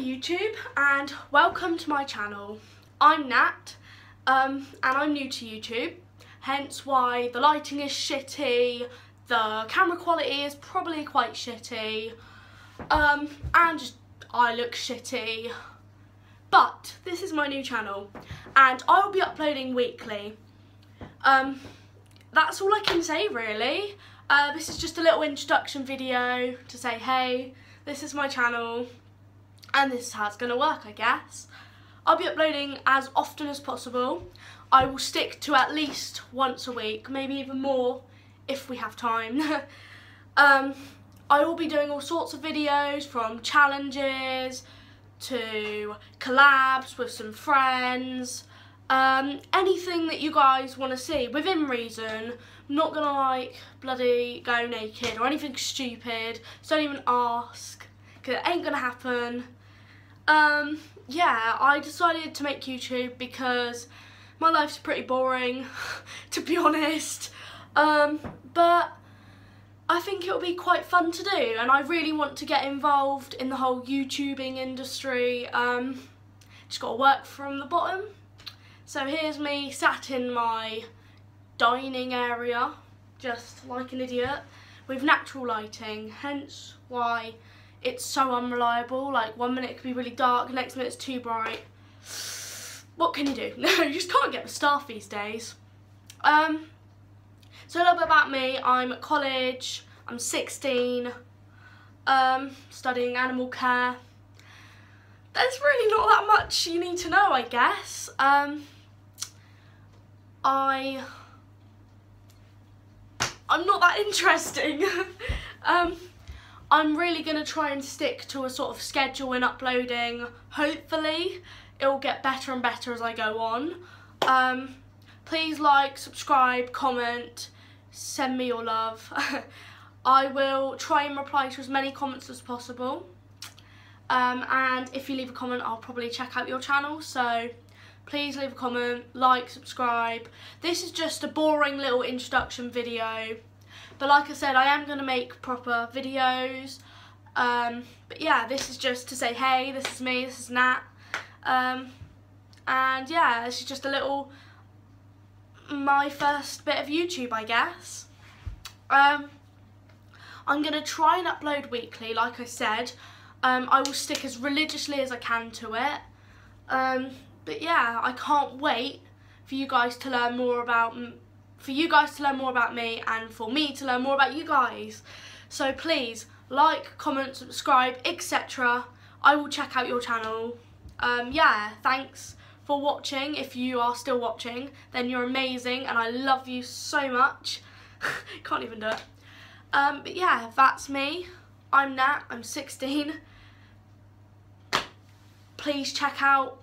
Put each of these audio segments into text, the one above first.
YouTube and welcome to my channel. I'm Nat um, and I'm new to YouTube, hence why the lighting is shitty, the camera quality is probably quite shitty, um, and I look shitty. But this is my new channel and I will be uploading weekly. Um, that's all I can say really. Uh, this is just a little introduction video to say hey, this is my channel and this is how it's going to work I guess. I'll be uploading as often as possible. I will stick to at least once a week, maybe even more if we have time. um, I will be doing all sorts of videos from challenges to collabs with some friends, um, anything that you guys want to see within reason. I'm not gonna like bloody go naked or anything stupid, so don't even ask because it ain't gonna happen. Um, yeah, I decided to make YouTube because my life's pretty boring, to be honest. Um, but I think it'll be quite fun to do and I really want to get involved in the whole YouTubing industry. Um, just got to work from the bottom. So here's me sat in my dining area, just like an idiot, with natural lighting, hence why it's so unreliable. Like one minute it could be really dark, next minute it's too bright. What can you do? No, you just can't get the staff these days. Um, so a little bit about me. I'm at college. I'm 16. Um, studying animal care. There's really not that much you need to know, I guess. Um, I I'm not that interesting. um, I'm really going to try and stick to a sort of schedule in uploading. Hopefully it will get better and better as I go on. Um, please like, subscribe, comment, send me your love. I will try and reply to as many comments as possible. Um, and if you leave a comment, I'll probably check out your channel. So please leave a comment, like, subscribe. This is just a boring little introduction video but like I said, I am going to make proper videos. Um, but yeah, this is just to say, hey, this is me, this is Nat. Um, and yeah, this is just a little, my first bit of YouTube, I guess. Um, I'm going to try and upload weekly, like I said. Um, I will stick as religiously as I can to it. Um, but yeah, I can't wait for you guys to learn more about for you guys to learn more about me and for me to learn more about you guys. So please like, comment, subscribe, etc. I will check out your channel. Um, yeah, thanks for watching. If you are still watching, then you're amazing and I love you so much. Can't even do it. Um, but yeah, that's me. I'm Nat, I'm 16. Please check out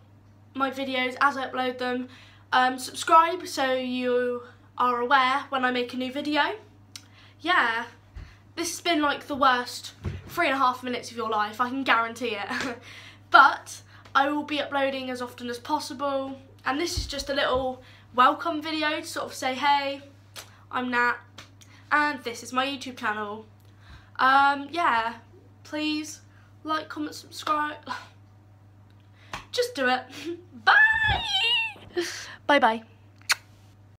my videos as I upload them. Um, subscribe so you are aware when I make a new video. Yeah, this has been like the worst three and a half minutes of your life, I can guarantee it. but I will be uploading as often as possible and this is just a little welcome video to sort of say hey, I'm Nat and this is my YouTube channel. Um, yeah, please like, comment, subscribe. Just do it. Bye! Bye bye.